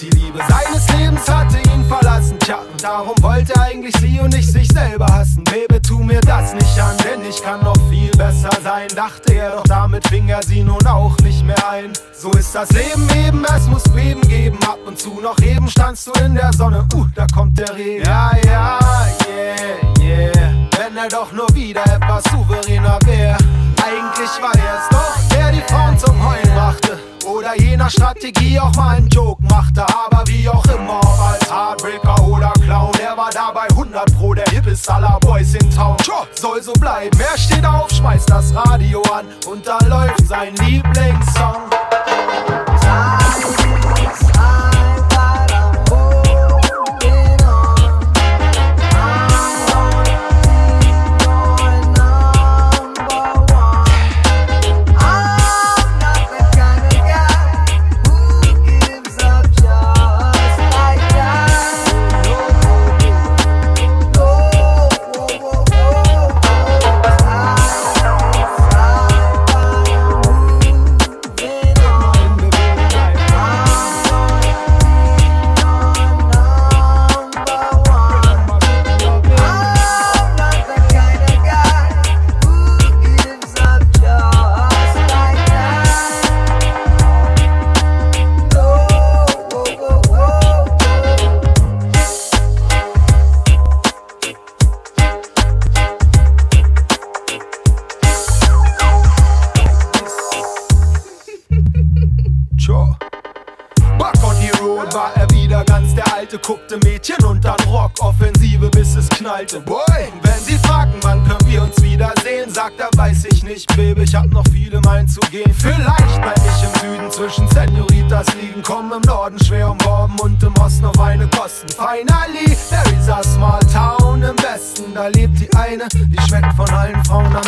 Die Liebe seines Lebens hatte ihn verlassen, tja, darum wollte er eigentlich sie und nicht sich selber hassen. Baby, tu mir das nicht an, denn ich kann noch viel besser sein, dachte er, doch damit fing er sie nun auch nicht mehr ein. So ist das Leben eben, es muss Beben geben, ab und zu noch eben standst du in der Sonne, uh, da kommt der Regen. Ja, ja, yeah, yeah, wenn er doch nur wieder etwas souveräner wär. Nach Strategie auch mal einen Joke machte. Aber wie auch immer, ob als Heartbreaker oder Clown, er war dabei 100 Pro, der hippest aller Boys in Town. Soll so bleiben. Er steht auf, schmeißt das Radio an und da läuft sein Lieblingssong. Alte, guckte Mädchen und dann Rock-Offensive, bis es knallte. Boy, wenn sie fragen, wann können wir uns wiedersehen, sagt er, weiß ich nicht, Baby, ich hab noch viele Meilen zu gehen. Vielleicht bleib ich im Süden zwischen Senoritas liegen, komm im Norden schwer umworben und im Osten auf eine Kosten. Finally, there is a small town im Westen, da lebt die eine, die schmeckt von allen Frauen am.